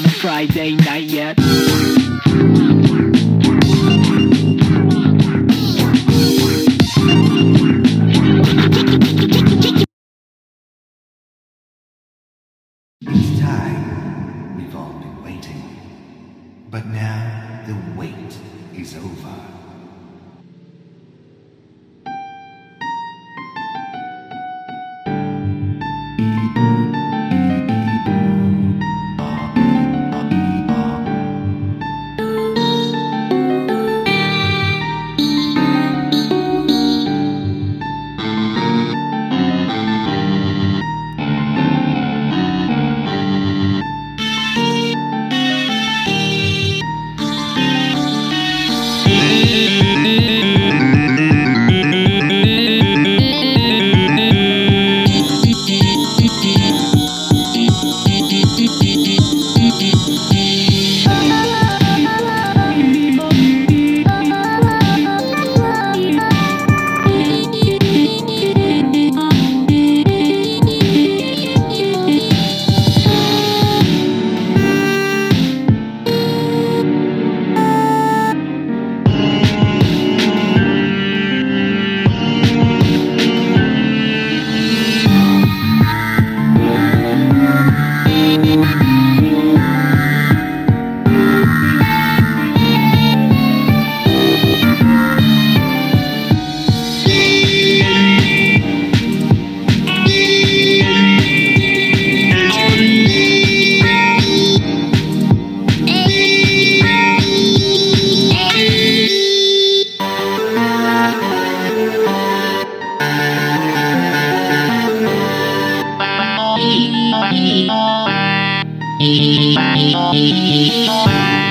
on a Friday night yet. It's time. We've all been waiting. But now the wait is over. Bye.